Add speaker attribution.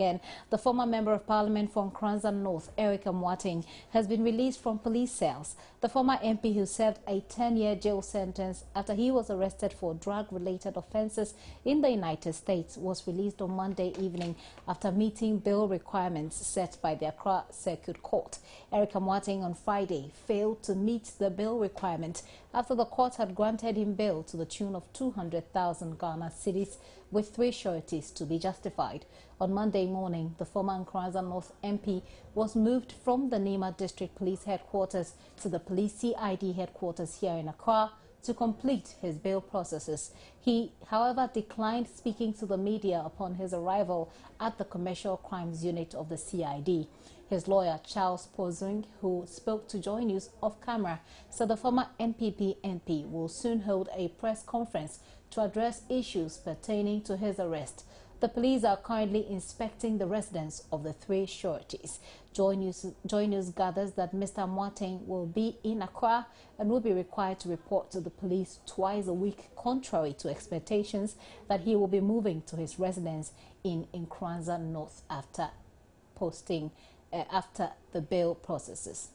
Speaker 1: Again, the former Member of Parliament from Nkoranza North, Eric Amoateng, has been released from police cells. The former MP who served a 10-year jail sentence after he was arrested for drug-related offences in the United States was released on Monday evening after meeting bail requirements set by the Accra Circuit Court. Eric Amoateng on Friday failed to meet the bail requirement after the court had granted him bail to the tune of 200,000 Ghana cedis with three sureties to be justified. On Monday morning, the former Nkoranza North MP was moved from the Nima District Police Headquarters to the Police CID Headquarters here in Accra to complete his bail processes. He, however, declined speaking to the media upon his arrival at the Commercial Crimes Unit of the CID. His lawyer, Charles Pozung, who spoke to Joy News off camera, said the former NPP MP will soon hold a press conference to address issues pertaining to his arrest. The police are currently inspecting the residence of the three sureties. Joy News, Joy News gathers that Mr. Martin will be in Accra and will be required to report to the police twice a week, contrary to expectations that he will be moving to his residence in Nkoranza North after posting uh, after the bail processes.